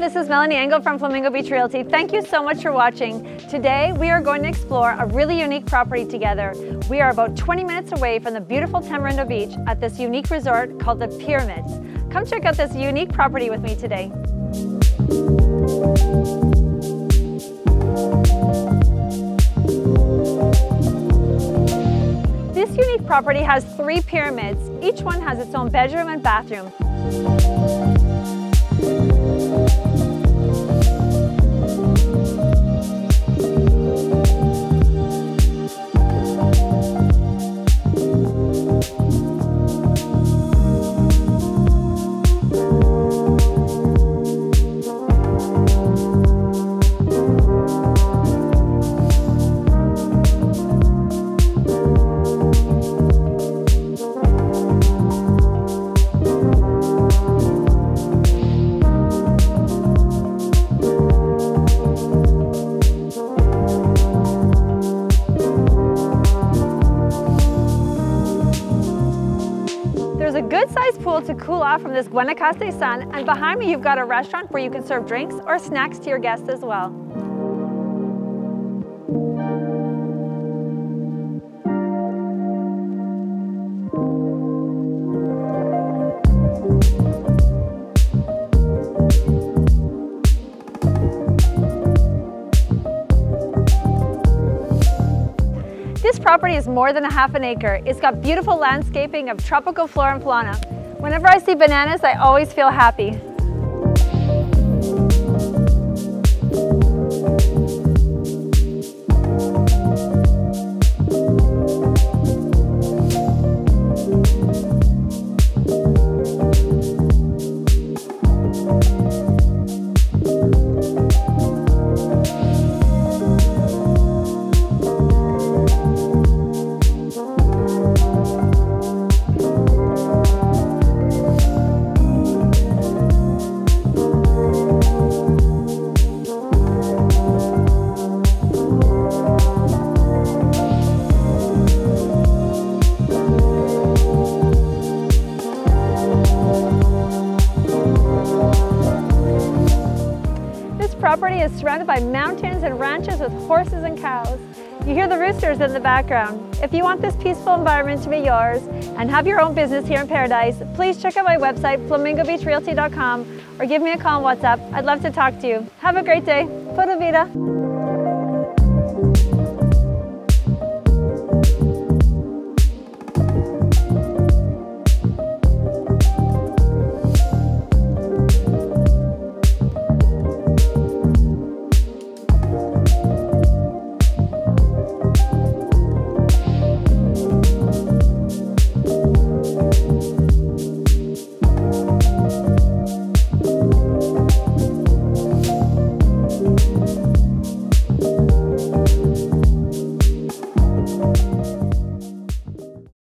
Melanie Engel from Flamingo Beach Realty. Thank you so much for watching. Today we are going to explore a really unique property together. We are about 20 minutes away from the beautiful Tamarindo Beach at this unique resort called the Pyramids. Come check out this unique property with me today. This unique property has three pyramids. Each one has its own bedroom and bathroom. A good sized pool to cool off from this Guanacaste sun and behind me you've got a restaurant where you can serve drinks or snacks to your guests as well. This property is more than a half an acre. It's got beautiful landscaping of tropical flora and fauna. Whenever I see bananas, I always feel happy. Property is surrounded by mountains and ranches with horses and cows. You hear the roosters in the background. If you want this peaceful environment to be yours and have your own business here in Paradise, please check out my website, flamingobeachrealty.com or give me a call on WhatsApp. I'd love to talk to you. Have a great day. Pura vida.